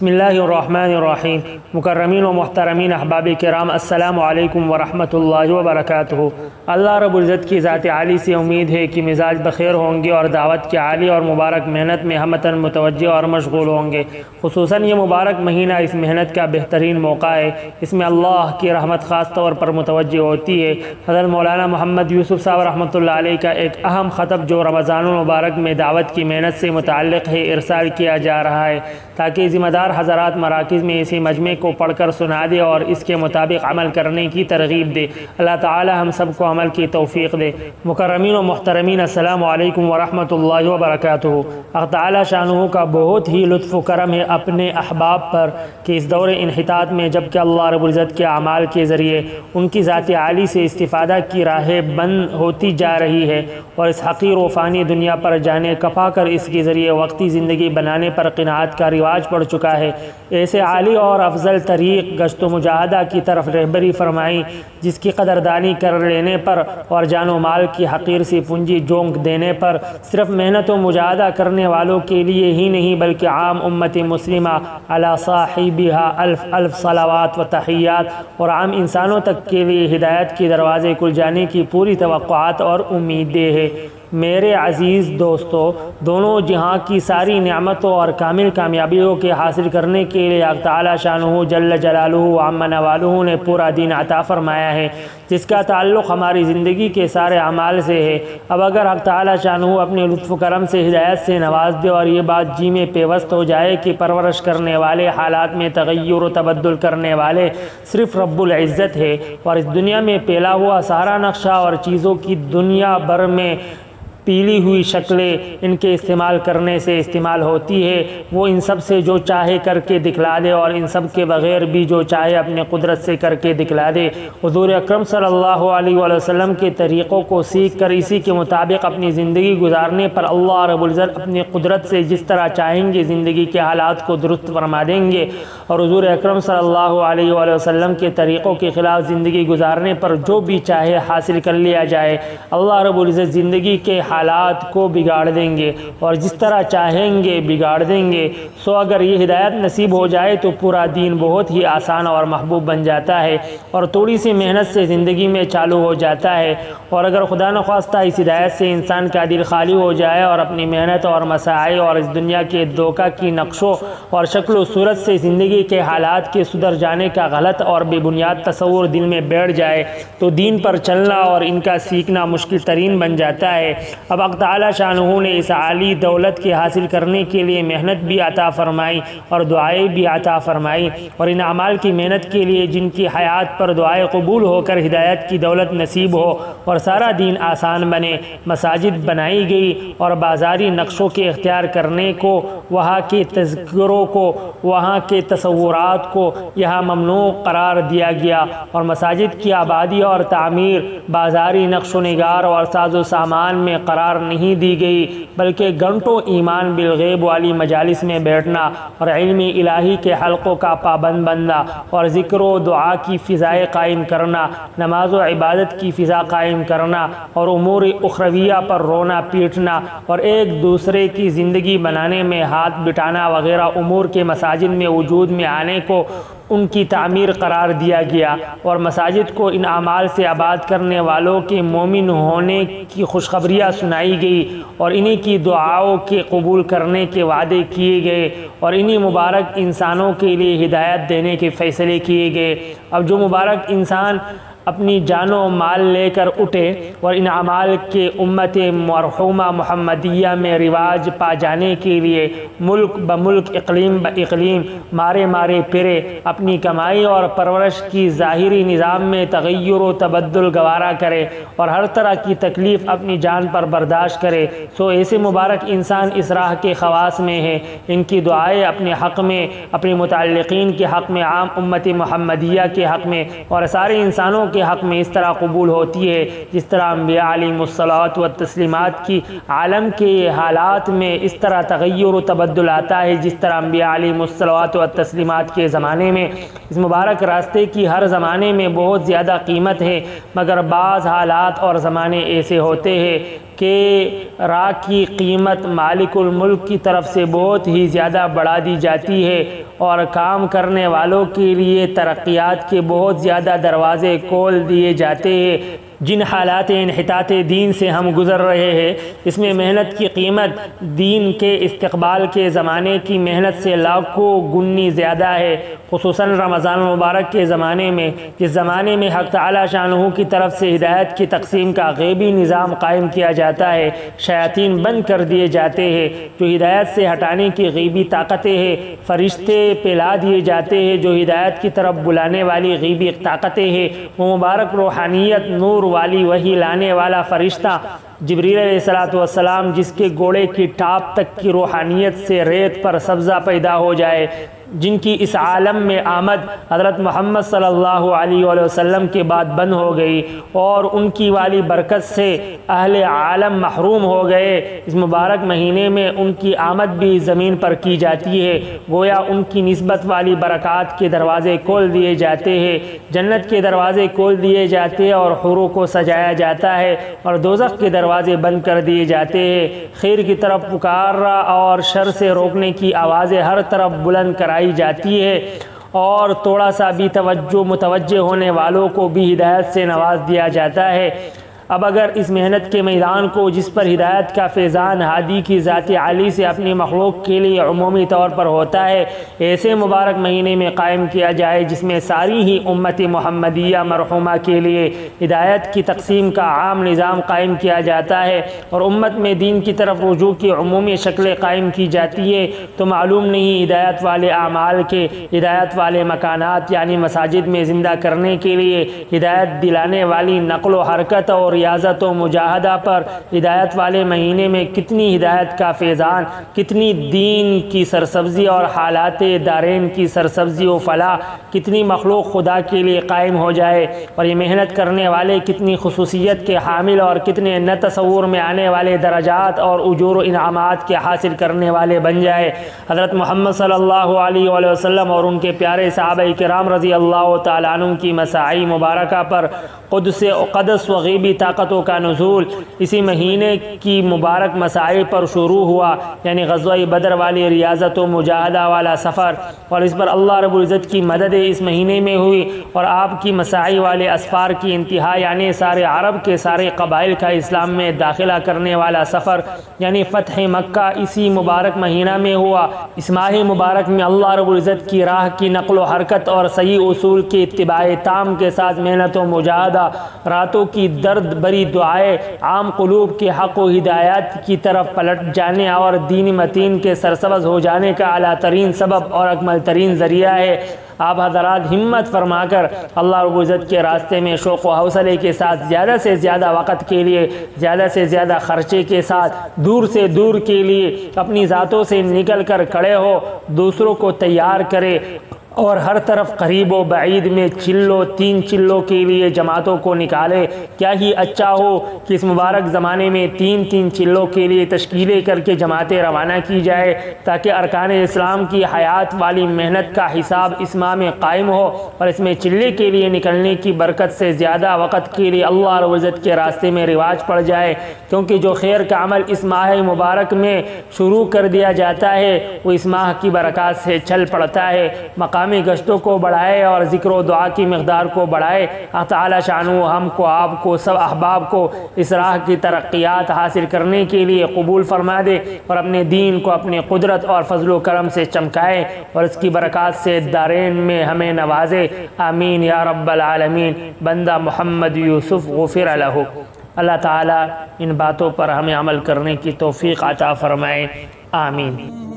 بسم اللہ الرحمن الرحیم. مکرمین و محترمین احباب کرام، السلام علیکم ورحمۃ اللہ وبرکاتہ. اللہ رب العزت کی ذات عالی سے امید ہے کہ مزاج بخیر ہوں گے اور دعوت کی عالی اور مبارک محنت میں ہمتاً متوجہ اور مشغول ہوں گے. خصوصاً یہ مبارک مہینہ اس محنت کا بہترین موقع ہے. اس میں اللہ کی رحمت خاص طور پر متوجہ ہوتی ہے. حضرت مولانا محمد یوسف صاحب رحمۃ اللہ علیہ کا ایک اہم خطب جو رمضان المبارک میں دعوت کی محنت سے متعلق ہے، ارسال کیا جا رہا ہے تاکہ ذمہ دار حضرات مراکز میں اسی مجمع کو پڑھ کر سنا دے اور اس کے مطابق عمل کرنے کی ترغیب دے۔ اللہ تعالی ہم سب کو عمل کی توفیق دے۔ مکرمین و محترمین، السلام علیکم ورحمۃ اللہ وبرکاتہ۔ اللہ تعالی شانہ کا بہت ہی لطف و کرم ہے اپنے احباب پر کہ اس دور انحطاط میں جبکہ اللہ رب العزت کے اعمال کے ذریعے ان کی ذات عالی سے استفادہ کی راہیں بند ہوتی جا رہی ہے اور اس حقیر و فانی دنیا پر جانے کپا کر اس کے ذریعے وقتی زندگی بنانے پر قناعت کا رواج پڑ چکا ہے ایسے عالی اور افضل طریق گشت و مجاہدہ کی طرف رہبری فرمائی، جس کی قدردانی کر لینے پر اور جان و مال کی حقیر سی پنجی جونک دینے پر صرف محنت و مجاہدہ کرنے والوں کے لیے ہی نہیں، بلکہ عام امت مسلمہ، علی صاحبہ الف الف صلوات و تحیات اور عام انسانوں تک کے لیے ہدایت کی دروازے کھل جانے کی پوری توقعات اور امیدیں ہے میرے عزیز دوستو، دونوں جہاں کی ساری نعمتوں اور کامل کامیابیوں کے حاصل کرنے کے لیے تعالی شانہ جل جلالہ عام نوالہ نے پورا دین عطا فرمایا ہے، جس کا تعلق ہماری زندگی کے سارے اعمال سے ہے۔ اب اگر حق تعالی شانہ اپنے لطف کرم سے ہدایت سے نواز دے اور یہ بات جی میں پیوست ہو جائے کہ پرورش کرنے والے، حالات میں تغیر و تبدل کرنے والے صرف رب العزت ہے اور اس دنیا میں پھیلا ہوا سارا نقشہ اور چیزوں کی دنیا بھر میں پیلی ہوئی شکلیں ان کے استعمال کرنے سے استعمال ہوتی ہے، وہ ان سب سے جو چاہے کر کے دکھلا دے اور ان سب کے بغیر بھی جو چاہے اپنے قدرت سے کر کے دکھلا دے۔ حضور اکرم صلی اللہ علیہ وآلہ وسلم کے طریقوں کو سیکھ کر اسی کے مطابق اپنی زندگی گزارنے پر اللہ رب العزت اپنی قدرت سے جس طرح چاہیں گے زندگی کے حالات کو درست فرما دیں گے۔ اور حضور اکرم صلی اللہ علیہ وآلہ وسلم کے طریقوں کے خلاف زندگی گزارنے پر جو بھی چاہے حاصل کر لیا جائے۔ اللہ رب العزت زندگی کے حالات حالات کو بگاڑ دیں گے اور جس طرح چاہیں گے بگاڑ دیں گے۔ سو اگر یہ ہدایت نصیب ہو جائے تو پورا دین بہت ہی آسان اور محبوب بن جاتا ہے اور تھوڑی سی محنت سے زندگی میں چالو ہو جاتا ہے۔ اور اگر خدا نخواستہ اس ہدایت سے انسان کا دل خالی ہو جائے اور اپنی محنت اور مسائل اور اس دنیا کے دھوکہ کی نقشوں اور شکل و صورت سے زندگی کے حالات کے صدر جانے کا غلط اور بے بنیاد تصور دل میں بیٹھ جائے تو دین پر چلنا اور ان کا سیکھنا مشکل ترین بن جاتا ہے۔ اب حق تعالی شانہ نے اس عالی دولت کے حاصل کرنے کے لیے محنت بھی عطا فرمائی اور دعائیں بھی عطا فرمائی اور ان اعمال کی محنت کے لیے جن کی حیات پر دعائیں قبول ہو کر ہدایت کی دولت نصیب ہو اور سارا دین آسان بنے، مساجد بنائی گئی اور بازاری نقشوں کے اختیار کرنے کو، وہاں کے تذکروں کو، وہاں کے تصورات کو یہاں ممنوع قرار دیا گیا اور مساجد کی آبادی اور تعمیر، بازاری نقش و نگار اور ساز و سامان میں قرار نہیں دی گئی، بلکہ گھنٹوں ایمان بالغیب والی مجالس میں بیٹھنا اور علم الہی کے حلقوں کا پابند بننا اور ذکر و دعا کی فضائیں قائم کرنا، نماز و عبادت کی فضا قائم کرنا اور امور اخرویہ پر رونا پیٹنا اور ایک دوسرے کی زندگی بنانے میں ہاتھ بٹانا وغیرہ امور کے مساجد میں وجود میں آنے کو ان کی تعمیر قرار دیا گیا اور مساجد کو ان اعمال سے آباد کرنے والوں کے مومن ہونے کی خوشخبریاں سنائی گئی اور انہی کی دعاؤں کے قبول کرنے کے وعدے کیے گئے اور انہی مبارک انسانوں کے لیے ہدایت دینے کے فیصلے کیے گئے۔ اب جو مبارک انسان اپنی جان و مال لے کر اٹھے اور ان اعمال کے امت مرحومہ محمدیہ میں رواج پا جانے کے لیے ملک بملک اقلیم با اقلیم مارے مارے پھرے اپنی کمائی اور پرورش کی ظاہری نظام میں تغیر و تبدل گوارا کرے اور ہر طرح کی تکلیف اپنی جان پر برداشت کرے۔ سو ایسے مبارک انسان اس راہ کے خواص میں ہے ان کی دعائیں اپنے حق میں، اپنے متعلقین کے حق میں، عام امت محمدیہ کے حق میں اور سارے انسانوں کے کے حق میں اس طرح قبول ہوتی ہے، جس طرح انبیاء علیہ الصلاۃ و تسلیمات کی عالم کے حالات میں اس طرح تغیر و تبدل آتا ہے، جس طرح انبیاء علیہ الصلاۃ و تسلیمات کے زمانے میں۔ اس مبارک راستے کی ہر زمانے میں بہت زیادہ قیمت ہے، مگر بعض حالات اور زمانے ایسے ہوتے ہیں۔ کہ راہ کی قیمت مالک الملک کی طرف سے بہت ہی زیادہ بڑھا دی جاتی ہے اور کام کرنے والوں کے لیے ترقیات کے بہت زیادہ دروازے کھول دیے جاتے ہیں۔ جن حالات انحطاط دین سے ہم گزر رہے ہیں، اس میں محنت کی قیمت دین کے استقبال کے زمانے کی محنت سے لاکھوں گنی زیادہ ہے، خصوصاً رمضان مبارک کے زمانے میں، جس زمانے میں حق تعالی شانہ کی طرف سے ہدایت کی تقسیم کا غیبی نظام قائم کیا جاتا ہے، شیاطین بند کر دیے جاتے ہیں، جو ہدایت سے ہٹانے کی غیبی طاقتیں ہیں، فرشتے پلا دیے جاتے ہیں، جو ہدایت کی طرف بلانے والی غیبی طاقتیں ہیں۔ وہ مبارک روحانیت، نور والی وہی لانے والا فرشتہ۔ جبریل علیہ السلام جس کے گوڑے کی ٹاپ تک کی روحانیت سے ریت پر سبزہ پیدا ہو جائے۔ جن کی اس عالم میں آمد حضرت محمد صلی اللہ علیہ وآلہ وسلم کے بعد بند ہو گئی اور ان کی والی برکت سے اہل عالم محروم ہو گئے۔ اس مبارک مہینے میں ان کی آمد بھی زمین پر کی جاتی ہے۔ گویا ان کی نسبت والی برکات کے دروازے کھول دیے جاتے ہیں۔ جنت کے دروازے کھول دیے جاتے ہیں اور حرو کو سجایا جاتا ہے اور دوزخ کے دروازے بند کر دیے جاتے ہیں۔ خیر کی طرف پکار اور شر سے روکنے کی آوازیں ہر طرف بلند کرائی جاتی ہے اور تھوڑا سا بھی توجہ متوجہ ہونے والوں کو بھی ہدایت سے نواز دیا جاتا ہے۔ اب اگر اس محنت کے میدان کو جس پر ہدایت کا فیضان ہادی کی ذات عالی سے اپنی مخلوق کے لیے عمومی طور پر ہوتا ہے، ایسے مبارک مہینے میں قائم کیا جائے جس میں ساری ہی امت محمدیہ مرحومہ کے لیے ہدایت کی تقسیم کا عام نظام قائم کیا جاتا ہے اور امت میں دین کی طرف رجوع کی عمومی شکلیں قائم کی جاتی ہے تو معلوم نہیں ہدایت والے اعمال کے ہدایت والے مکانات یعنی مساجد میں زندہ کرنے کے لیے ہدایت دلانے والی نقل و حرکت اور ریاضت و مجاہدہ پر ہدایت والے مہینے میں کتنی ہدایت کا فیضان، کتنی دین کی سرسبزی اور حالات دارین کی سرسبزی و فلاح، کتنی مخلوق خدا کے لیے قائم ہو جائے اور یہ محنت کرنے والے کتنی خصوصیت کے حامل اور کتنے نہ تصور میں آنے والے درجات اور اجور و انعامات کے حاصل کرنے والے بن جائے۔ حضرت محمد صلی اللہ علیہ وآلہ وسلم اور ان کے پیارے صحابہ کرام رضی اللہ تعالیٰ عنہ کی مساعی مبارکہ پر قدس و قدس و غیبی طاقتوں کا نزول اسی مہینے کی مبارک مسائل پر شروع ہوا یعنی غزوہ بدر والی ریاضت و مجاہدہ والا سفر۔ اور اس پر اللہ رب العزت کی مدد اس مہینے میں ہوئی اور آپ کی مسائی والے اسفار کی انتہا یعنی سارے عرب کے سارے قبائل کا اسلام میں داخلہ کرنے والا سفر یعنی فتح مکہ اسی مبارک مہینہ میں ہوا۔ اس ماہ مبارک میں اللہ رب العزت کی راہ کی نقل و حرکت اور صحیح اصول کی اتباع تام کے ساتھ محنت و مجاہدہ، راتوں کی درد بری دعائیں عام قلوب کے حق و ہدایات کی طرف پلٹ جانے اور دین متین کے سرسبز ہو جانے کا اعلیٰ ترین سبب اور اکمل ترین ذریعہ ہے۔ آپ حضرات ہمت فرما کر اللہ رب العزت کے راستے میں شوق و حوصلے کے ساتھ زیادہ سے زیادہ وقت کے لیے، زیادہ سے زیادہ خرچے کے ساتھ دور سے دور کے لیے اپنی ذاتوں سے نکل کر کھڑے ہو، دوسروں کو تیار کرے۔ اور ہر طرف قریب و بعید میں چلو، تین چلوں کے لیے جماعتوں کو نکالے۔ کیا ہی اچھا ہو کہ اس مبارک زمانے میں تین تین چلوں کے لیے تشکیلیں کر کے جماعتیں روانہ کی جائے، تاکہ ارکان اسلام کی حیات والی محنت کا حساب اس ماہ میں قائم ہو اور اس میں چلے کے لیے نکلنے کی برکت سے زیادہ وقت کے لیے اللہ رب العزت کے راستے میں رواج پڑ جائے۔ کیونکہ جو خیر کا عمل اس ماہ مبارک میں شروع کر دیا جاتا ہے، وہ اس ماہ کی برکات سے چل پڑتا ہے۔ مقام مقامی گشتوں کو بڑھائے اور ذکر و دعا کی مقدار کو بڑھائے۔ اللہ تعالیٰ شانو ہم کو، آپ کو، سب احباب کو اس راہ کی ترقیات حاصل کرنے کے لیے قبول فرما دے اور اپنے دین کو اپنے قدرت اور فضل و کرم سے چمکائے اور اس کی برکات سے دارین میں ہمیں نوازے۔ آمین یا رب العالمین۔ بندہ محمد یوسف، غفر لہو اللہ تعالیٰ ان باتوں پر ہمیں عمل کرنے کی توفیق عطا فرمائے۔ آمین۔